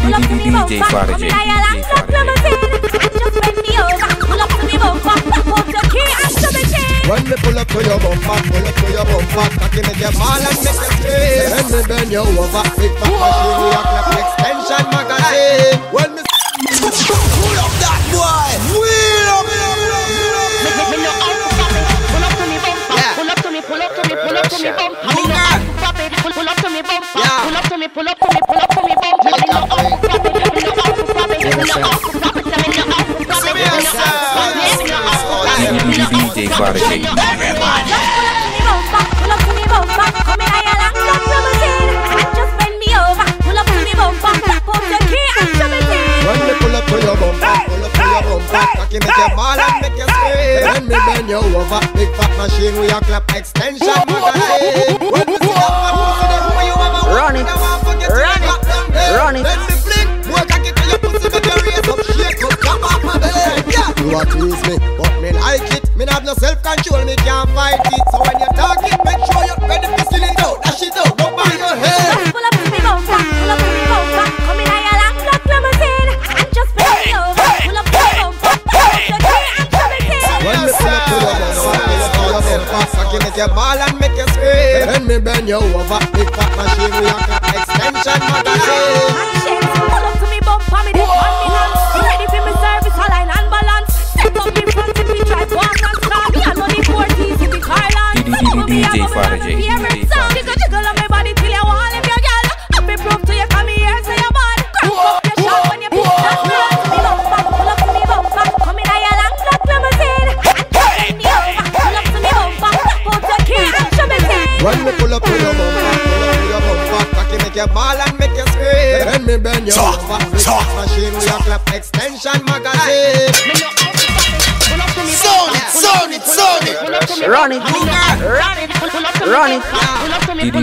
pull up to me bumper. Me pull up to me bumper. Me chain. When me pull up to your bumper, pull up to your bumper, cocky make you fall and make you scream. When me bend you over, extension magazine. When me pull up that boy, wheel up, Me, me, me know how to pop it. Pull up to me bumper. Yeah. Pull up to me, pull up to me, pull up to me bumper. Me Move know it. how to pop it. Pull, pull up to me bumper. Yeah. Pull up to me, pull up to me, pull up to chain. When me pull up to your bumper, pull up to your bumper, cocky make you fall and make you scream. When me bend you over, big fat machine, we a clap extension magazine. When me see that man pussy, then who you ever want, Run me it. now want forget you Run it. got down. Run it. Then me flick, boy cocky to your pussy, make you raise up, shake up, come off my belly. Yeah, you a tease me, have no self control, me can't fight it. So when you talk it, make sure you're ready to seal it out, dash it out, don't bang your head. Pull up to me bumper, pull up to me bumper. Come in a long black limousine. And just bend me over, pull up to me bumper. Pop out your key and show me chain. When me pull up to your bumper, pull up to your bumper, cocky make you ball and make you scream. When me bend you over, big fat machine, we a extension magazine. Make you ball and make you scream. When me bend you over, big fat machine, we a clap extension magazine. Me know how to pop it. Pull up to me Sound it, bumper. sound it, sound it. Pull up to me Run it. bumper. Me know how to pop it. Pull- pull up to me Run it. bumper. Pull up to me, pull